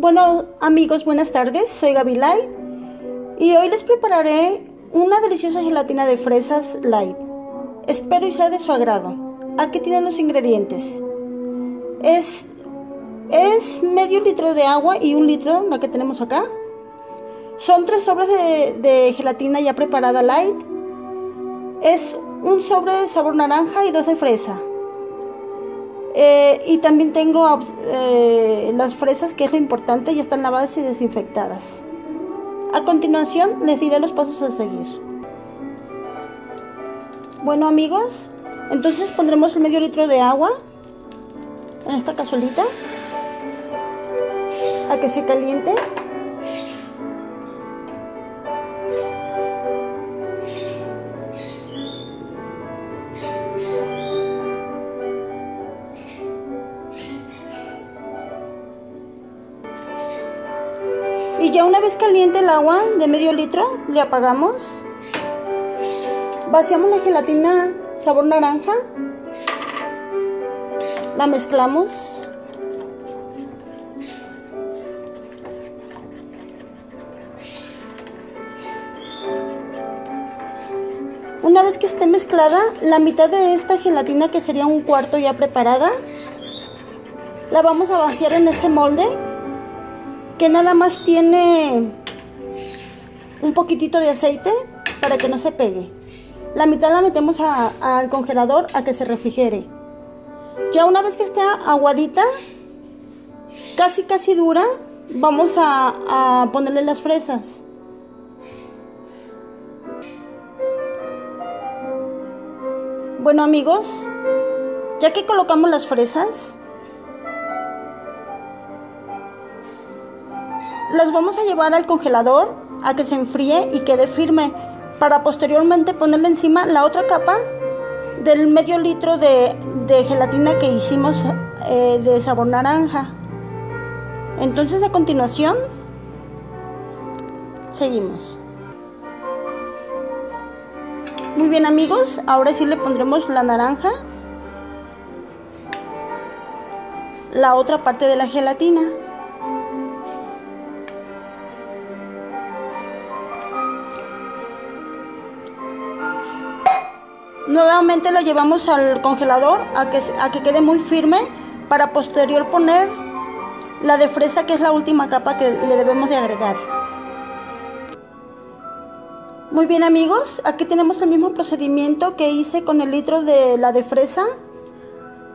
Bueno amigos, buenas tardes, soy Gaby Light y hoy les prepararé una deliciosa gelatina de fresas light. Espero y sea de su agrado. Aquí tienen los ingredientes. Es, es medio litro de agua y un litro la que tenemos acá. Son tres sobres de, de gelatina ya preparada light. Es un sobre de sabor naranja y dos de fresa. Eh, y también tengo eh, las fresas, que es lo importante, ya están lavadas y desinfectadas. A continuación les diré los pasos a seguir. Bueno amigos, entonces pondremos el medio litro de agua en esta cazuelita a que se caliente. Y ya una vez caliente el agua de medio litro, le apagamos. Vaciamos la gelatina sabor naranja. La mezclamos. Una vez que esté mezclada, la mitad de esta gelatina, que sería un cuarto ya preparada, la vamos a vaciar en ese molde que nada más tiene un poquitito de aceite para que no se pegue. La mitad la metemos al congelador a que se refrigere. Ya una vez que esté aguadita, casi casi dura, vamos a, ponerle las fresas. Bueno amigos, ya que colocamos las fresas, las vamos a llevar al congelador a que se enfríe y quede firme para posteriormente ponerle encima la otra capa del medio litro de, gelatina que hicimos eh, de sabor naranja. Entonces a continuación seguimos. Muy bien amigos, ahora sí le pondremos la naranja, la otra parte de la gelatina. Nuevamente lo llevamos al congelador a que, a que quede muy firme para posterior poner la de fresa que es la última capa que le debemos de agregar. Muy bien amigos, aquí tenemos el mismo procedimiento que hice con el litro de la de fresa.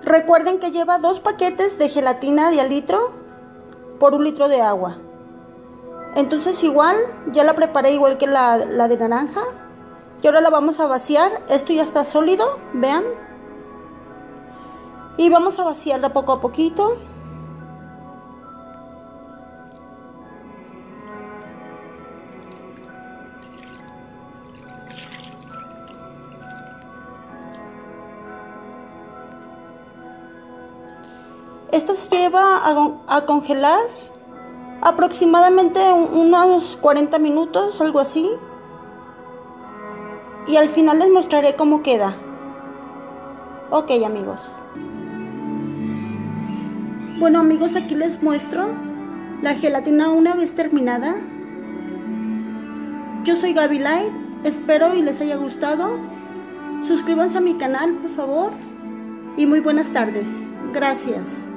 Recuerden que lleva dos paquetes de gelatina de al litro por un litro de agua. Entonces igual, ya la preparé igual que la, la de naranja. Y ahora la vamos a vaciar. Esto ya está sólido, vean. Y vamos a vaciarla poco a poquito. Esta se lleva a, congelar aproximadamente unos 40 minutos, algo así y al final les mostraré cómo queda. Ok amigos. Bueno amigos, aquí les muestro la gelatina una vez terminada. Yo soy Gaby Light, espero y les haya gustado. Suscríbanse a mi canal, por favor. Y muy buenas tardes. Gracias.